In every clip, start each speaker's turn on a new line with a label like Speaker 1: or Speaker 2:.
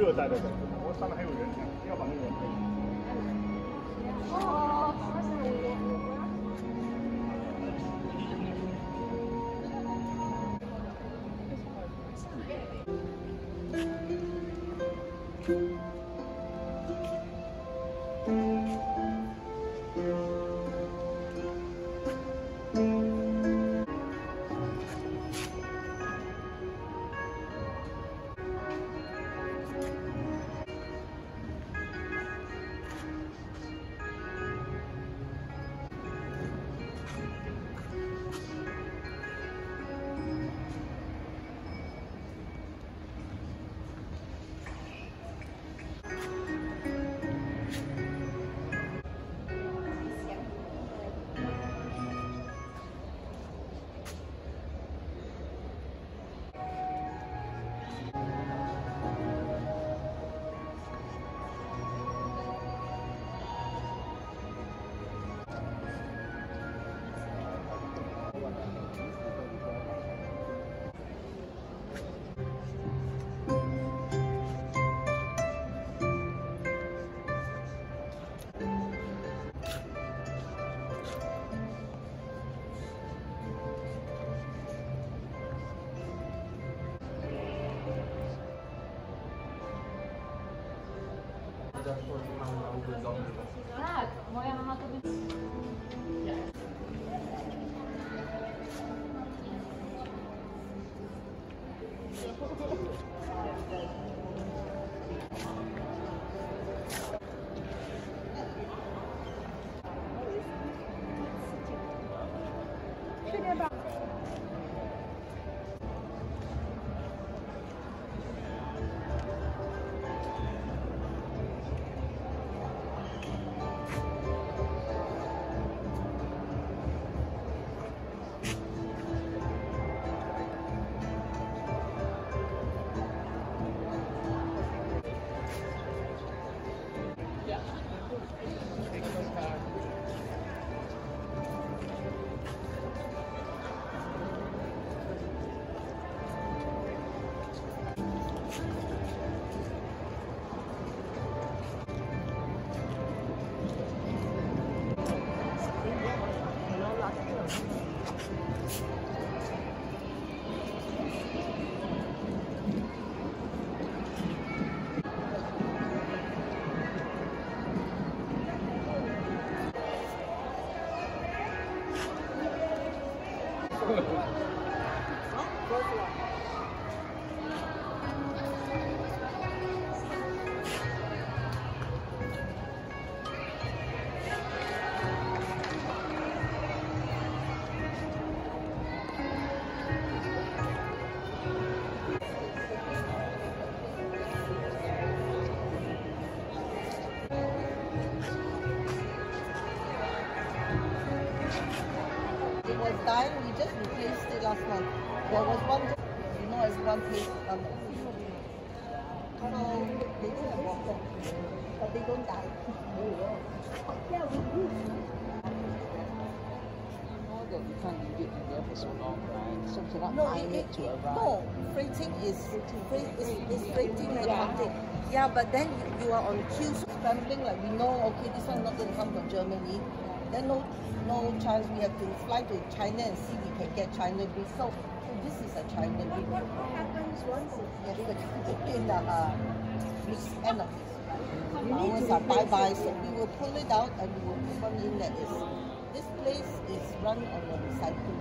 Speaker 1: 热带的人，我上面还有人呢，要把那个人拍。
Speaker 2: 哦，Şuraya bak. 我。Lahat, mo yung mga tubig. 去那吧。
Speaker 3: It was dying, we just replaced it Last month. There was one, you know, as one place, um, so they do have water, but they don't die.
Speaker 4: All that you can't leave it in there for so long, right? So cannot
Speaker 3: No,
Speaker 4: time
Speaker 3: it,
Speaker 4: it to arrive.
Speaker 3: no, freighting is, freight is, is freighting and counting. Yeah, but then you, you are on queue, so scrambling, like we know, okay, this one not going to come from Germany. Then no, no chance, we have to fly to China and see we can get China beef. So, so this is a China beef. What happens once it's in the uh, this end of this? Ours are bye-bye, so we will pull it out and we will put one in that is, this place is run on a recycling.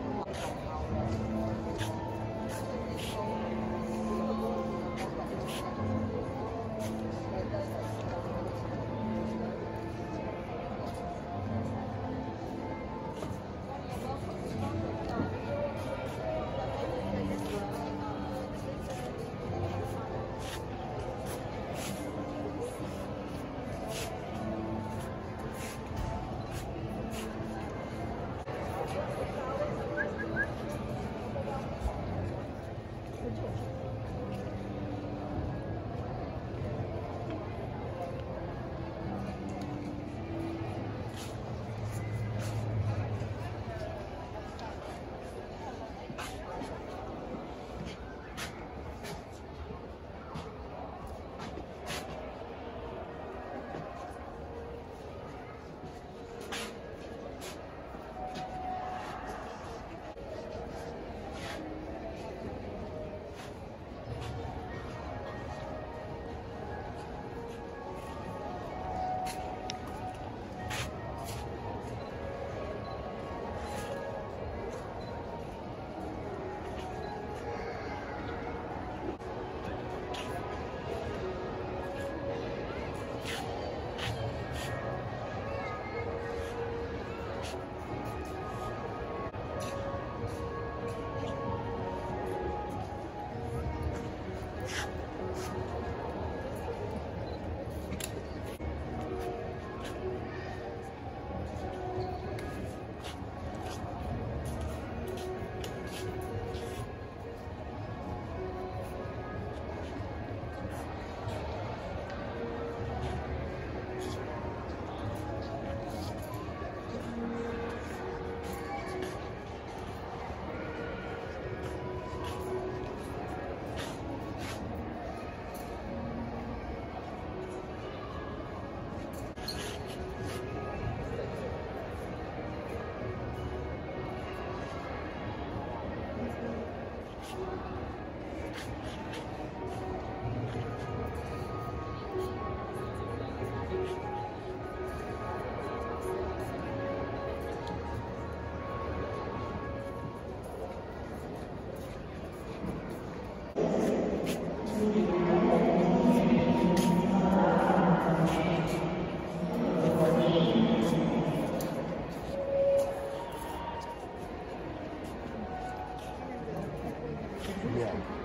Speaker 2: Buy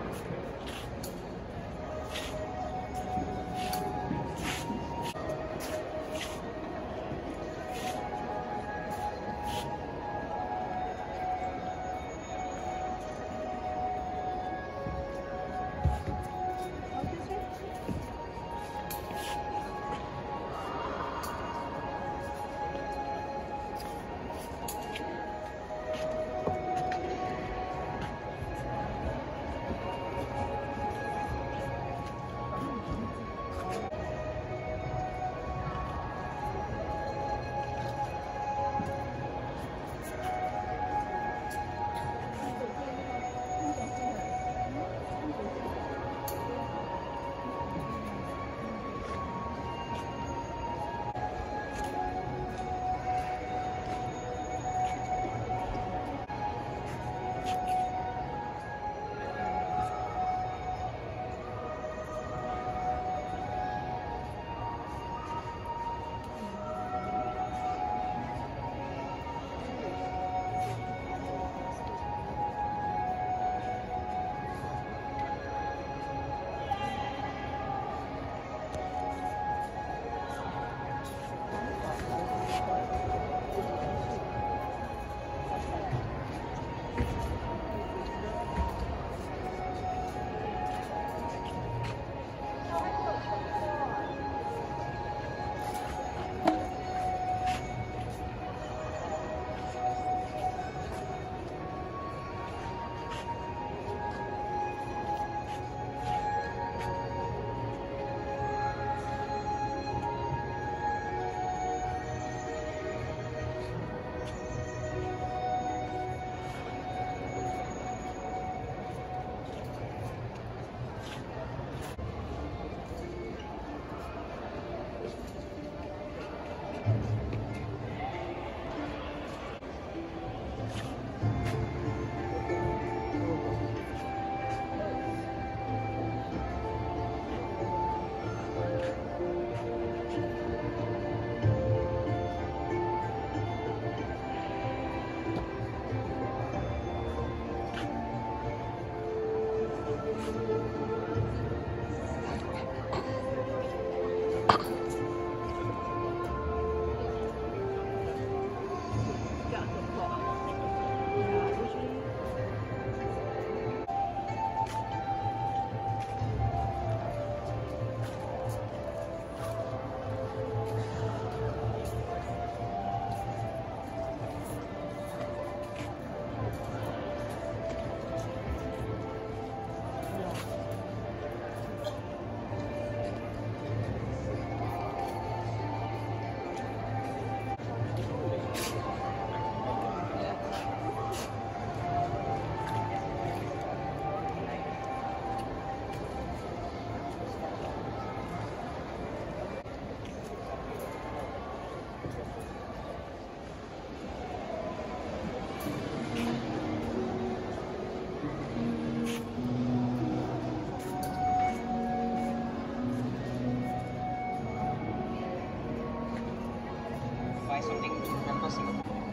Speaker 2: something from